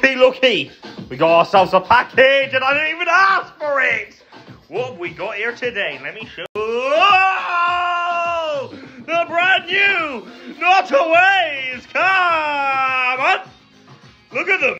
Looky, looky. We got ourselves a package and I didn't even ask for it. What have we got here today? Let me show. Oh! The brand new Not Come on. Look at them.